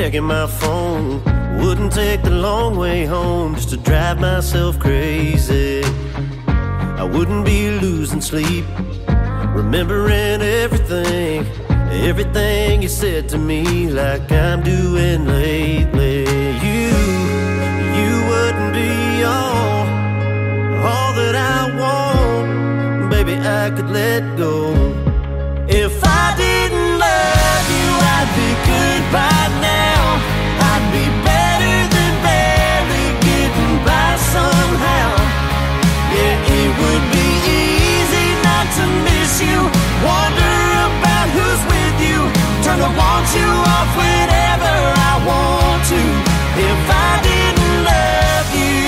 checking my phone. Wouldn't take the long way home just to drive myself crazy. I wouldn't be losing sleep, remembering everything, everything you said to me, like I'm doing lately. You, you wouldn't be all, all that I want. Baby, I could let go. If I didn't miss you. Wonder about who's with you. Turn to want you off whenever I want to. If I didn't love you,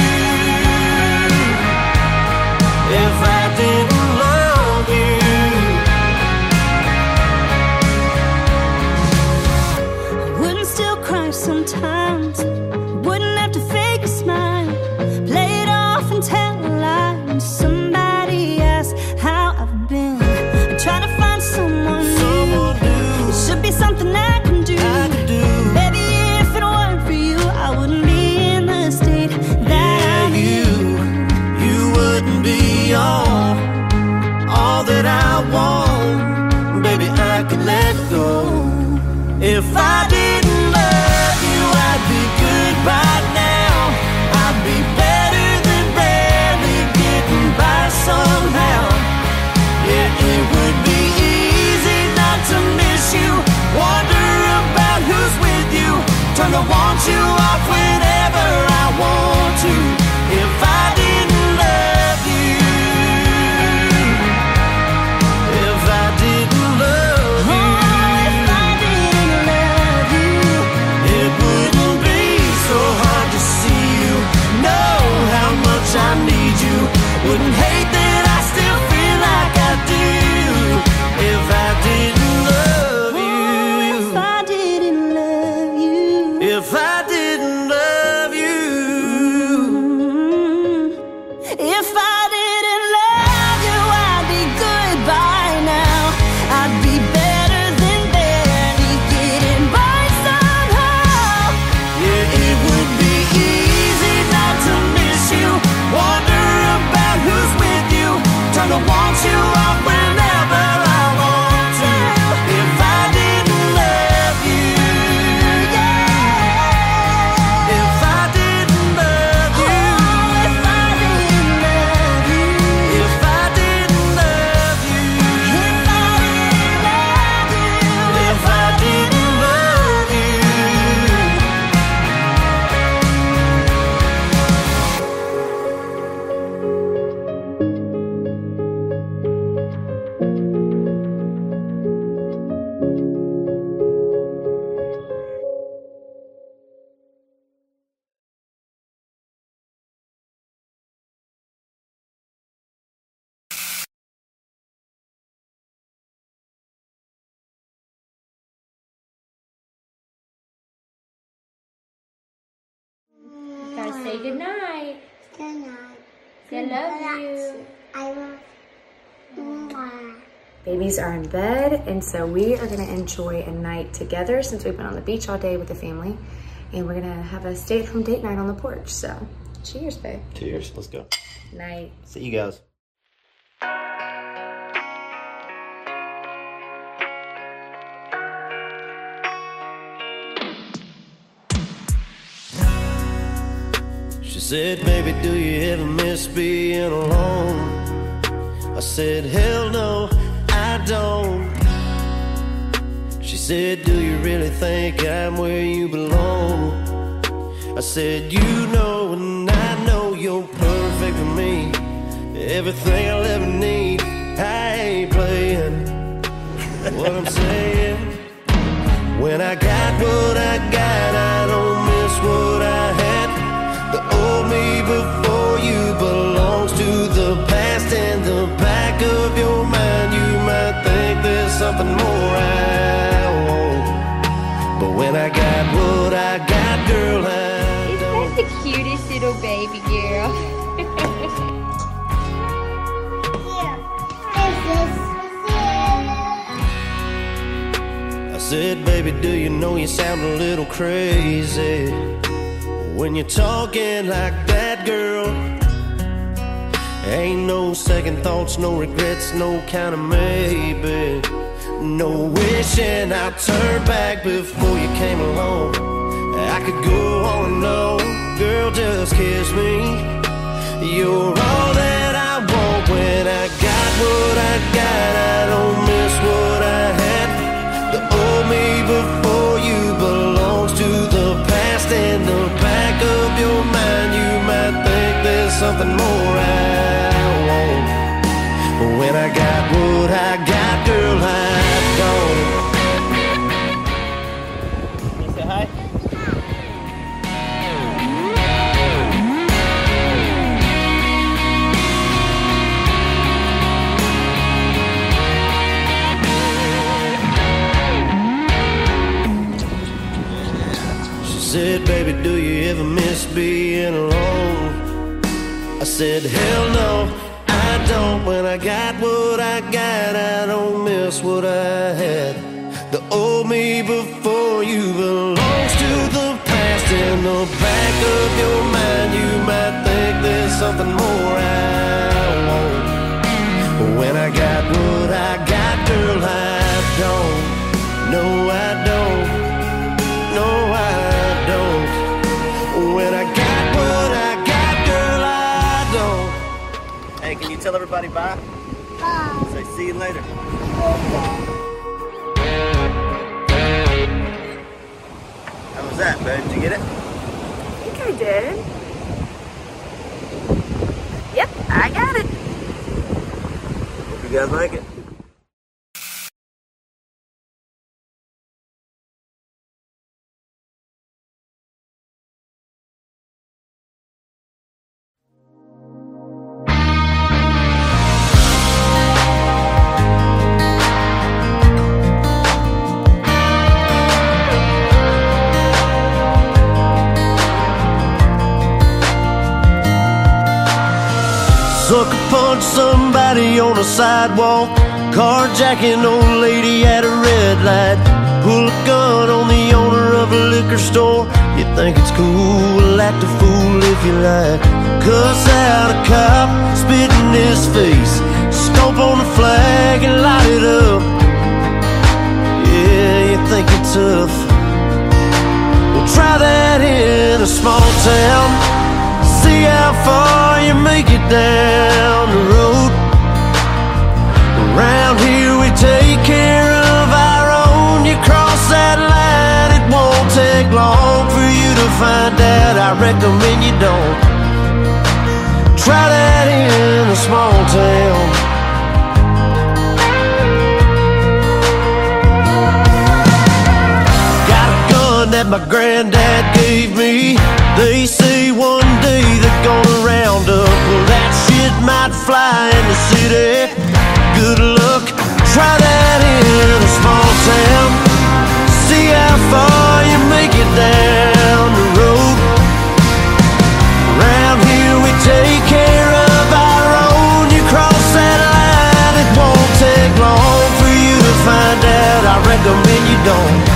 if I didn't love you. Wouldn't still cry sometimes. Wouldn't have to fake a smile. Play it off and tell a lie. Somebody asks how I've been. Babies are in bed, and so we are gonna enjoy a night together since we've been on the beach all day with the family. And we're gonna have a stay at home date night on the porch. So, cheers, babe. Cheers. Let's go. Night. See you guys. She said, baby, do you ever miss being alone? I said, hell no, Don't. She said, do you really think I'm where you belong? I said, you know, and I know you're perfect for me. Everything I'll ever need, I ain't playing. what I'm saying? When I got what I got, I don't miss what I had. The old me before you belongs to the past. and the back of your something more I want. But when I got what I got, girl, I. Isn't that the cutest little baby girl? Is I said, baby. baby, do you know you sound a little crazy when you're talking like that, girl? Ain't no second thoughts, no regrets, no kind of maybe. No wishing I'd turn back before you came along. I could go on and on, girl, just kiss me. You're said, hell no, I don't. When I got what I got, I don't miss what I had. The old me before you belongs to the past. In the back of your mind, you might think there's something more everybody bye? Bye. Say see you later. How was that, babe? Did you get it? I think I did. Yep, I got it. Hope you guys like it. Sidewalk. Carjacking old lady at a red light. Pull a gun on the owner of a liquor store. You think it's cool, act a fool if you like. Cuss out a cop, spit in his face. Stomp on the flag and light it up. Yeah, you think you're tough. Well, try that in a small town. See how far you make it down find out. I recommend you don't. Try that in a small town. Got a gun that my granddad gave me. They say one day they're gonna round up. Well, that shit might fly in the city. Good luck, try that in a small town. See how far you make it down don't.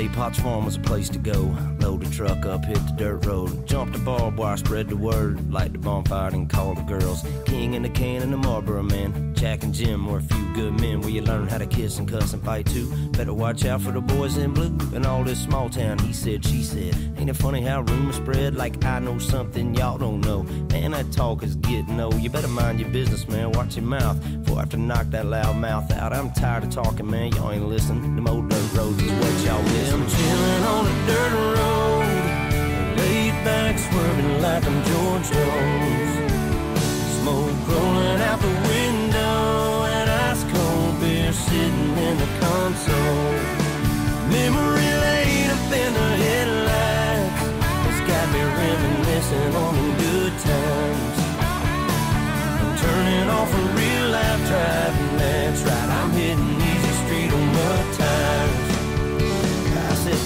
Day, Potts Farm was a place to go. Load the truck up, hit the dirt road. Jump the barbed wire, spread the word. Light the bonfire and call the girls. King and the can and the Marlboro man. Jack and Jim were a few good men where you learn how to kiss and cuss and fight too. Better watch out for the boys in blue and all this small town. He said, she said. Ain't it funny how rumors spread like I know something y'all don't know? Man, that talk is getting old. You better mind your business, man. Watch your mouth before I have to knock that loud mouth out. I'm tired of talking, man. Y'all ain't listening. Them old dirt roads is what y'all miss. I'm chilling on a dirt road, back, swerving like I'm George Jones. Smoke rolling out the window, and ice cold beer sitting in the console. Memory lane up in the headlights has got me reminiscing on them good times. I'm turning off a real life driving, that's right. I'm hitting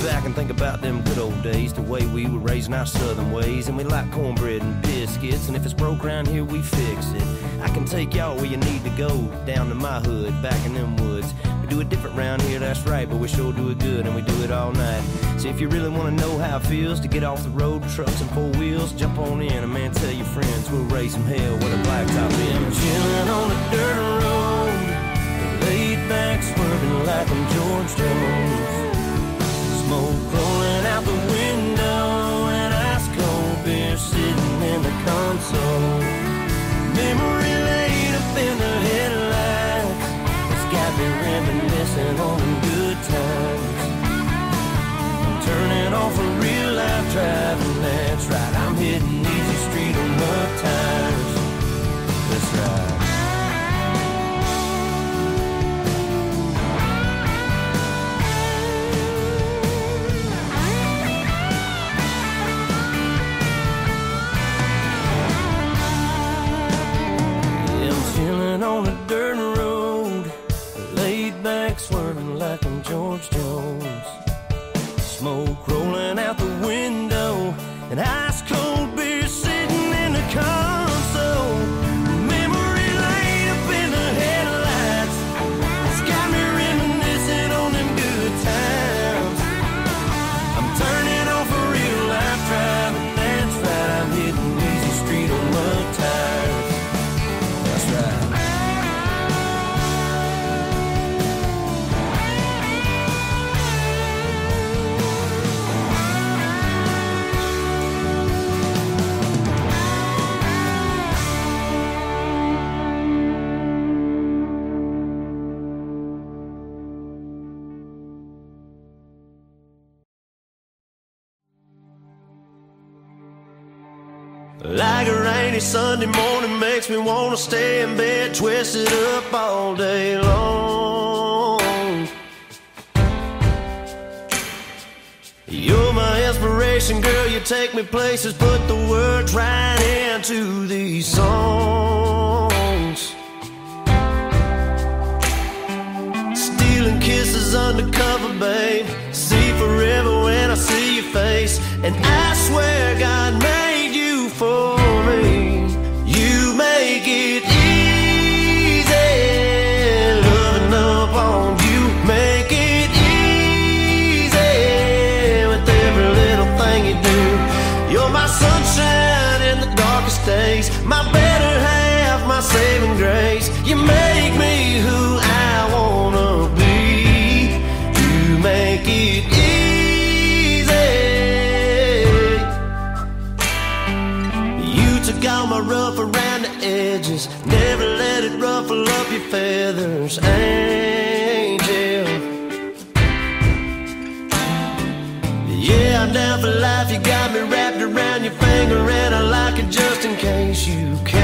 back and think about them good old days, the way we were raising our southern ways, and we like cornbread and biscuits, and if it's broke around here, we fix it. I can take y'all where you need to go, down to my hood, back in them woods. We do it different round here, that's right, but we sure do it good, and we do it all night. So if you really want to know how it feels to get off the road, trucks and four wheels, jump on in, and man, tell your friends we'll raise some hell with a blacktop in. Off a real life driving, Like a rainy Sunday morning makes me wanna stay in bed, twisted up all day long. You're my inspiration, girl. You take me places, put the words right into these songs. Stealing kisses undercover, babe. See forever when I see your face. And I swear God made for me. You make it easy. Loving up on you. Make it easy with every little thing you do. You're my sunshine in the darkest days. My better half, my saving grace. You make ruffle up your feathers, angel. Yeah, I'm down for life. You got me wrapped around your finger, and I like it just in case you can't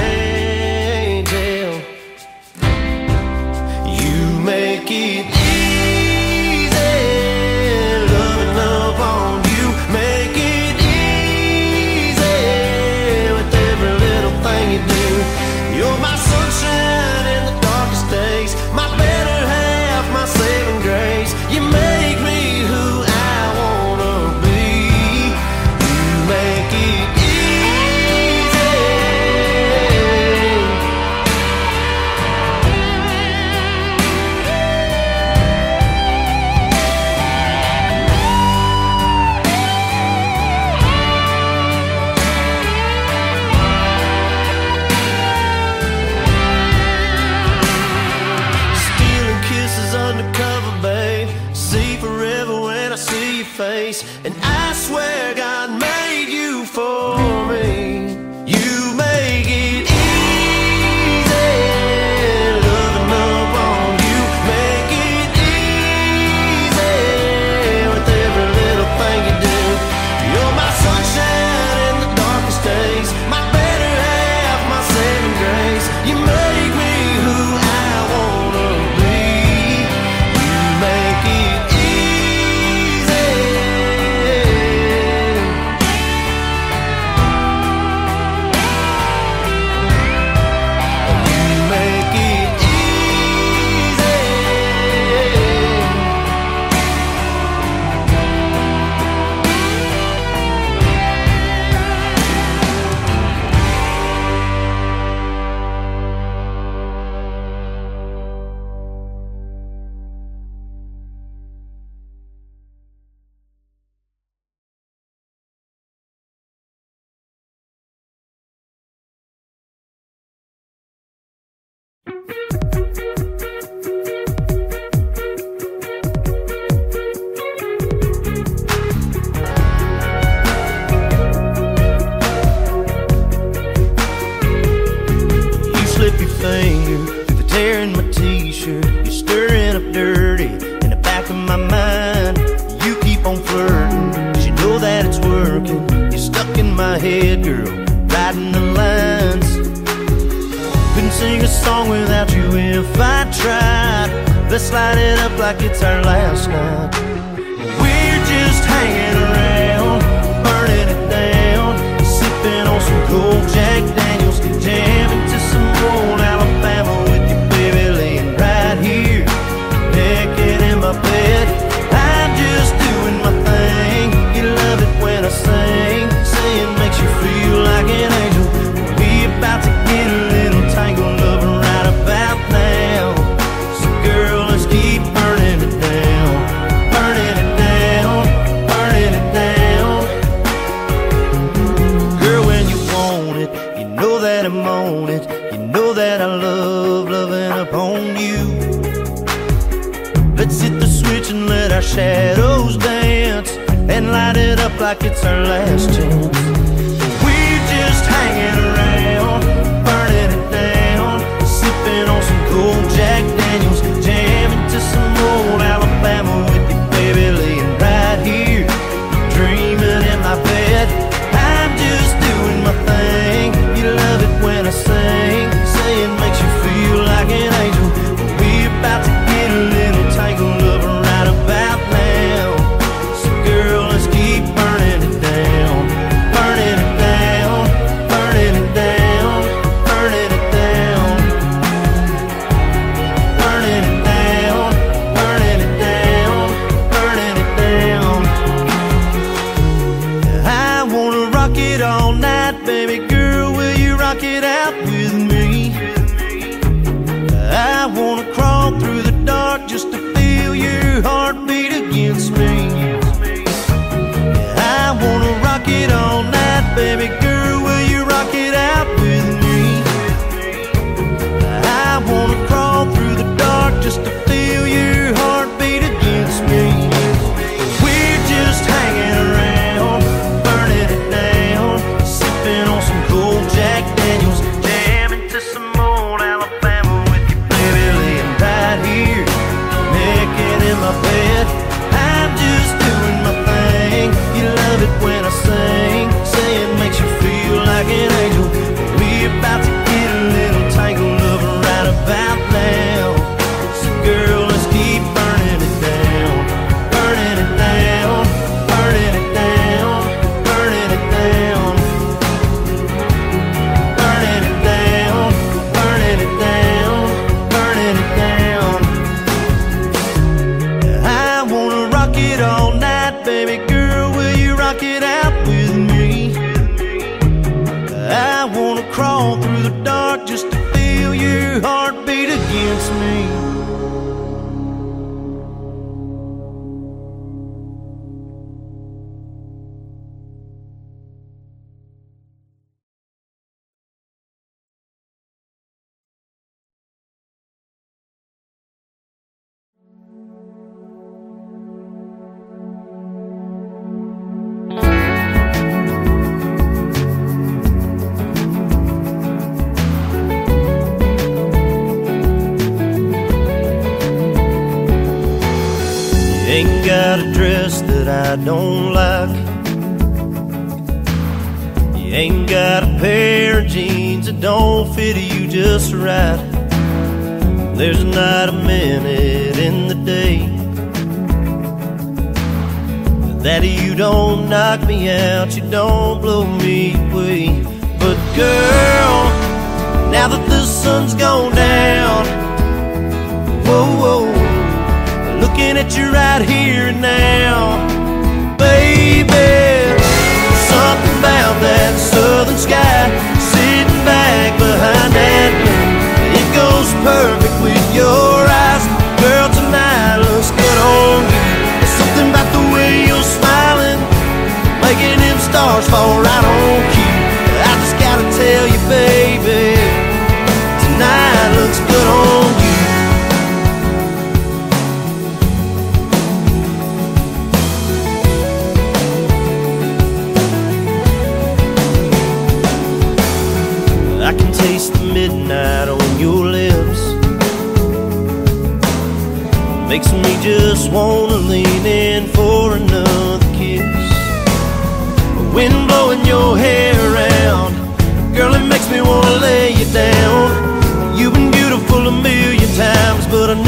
Let's light it up like it's our last night. We're just hanging around, burning it down, sipping on some cold jam.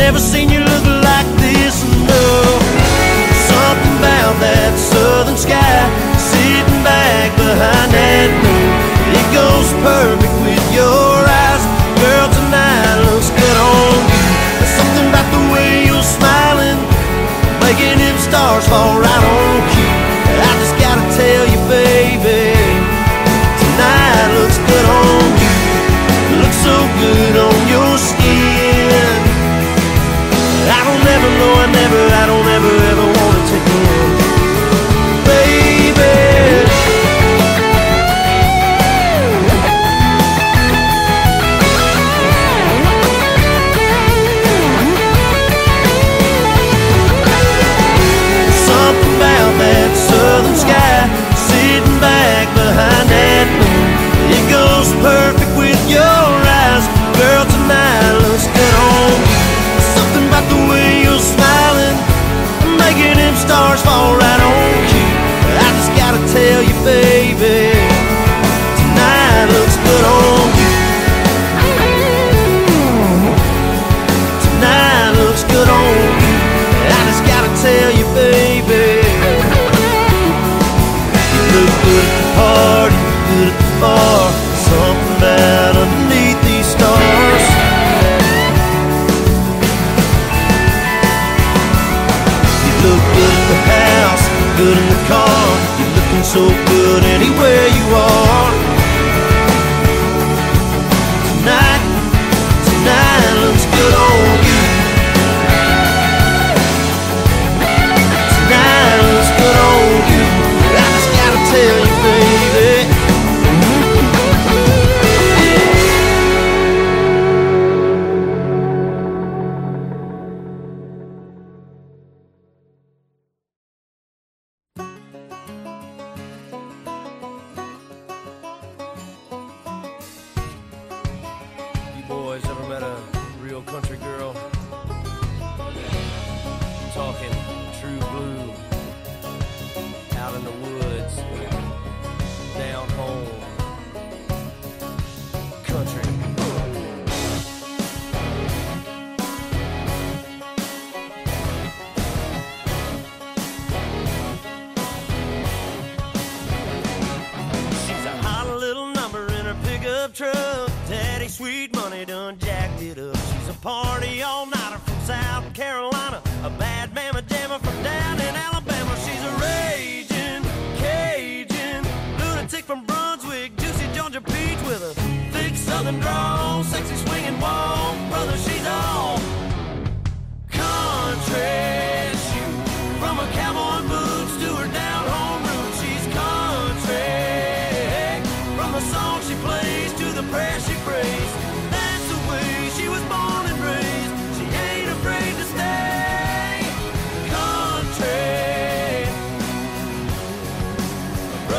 never seen you look like this, no. Something about that southern sky Sitting back behind that moon.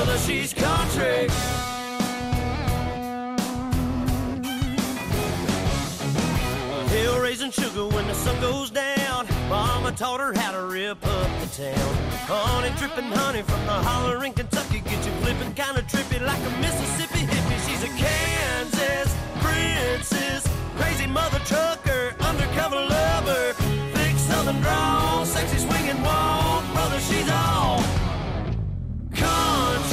tell her she's country. Hell raising sugar when the sun goes down. Mama taught her how to rip up the town. Honey dripping honey from the holler in Kentucky. Get you flipping kind of trippy like a Mississippi hippie. She's a Kansas princess, crazy mother trucker, undercover lover, thick southern drawl, sexy swinging wall. Brother, she's all.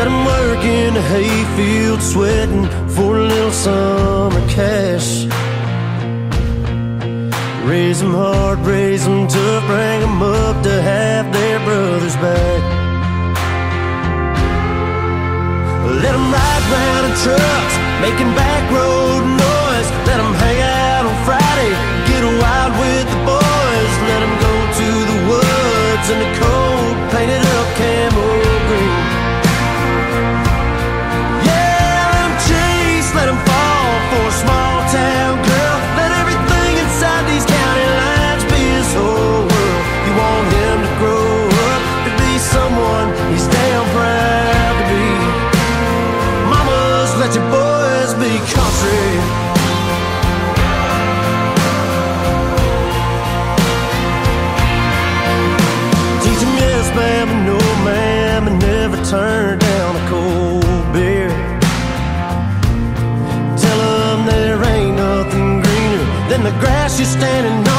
Let him work in the hayfield, sweating for a little summer cash. Raise them hard, raise them tough, bring them up to have their brothers back. Let them ride round in trucks, making back road noise. Let them hang out on Friday, get wild with the boys. Let them go to the woods and the you standing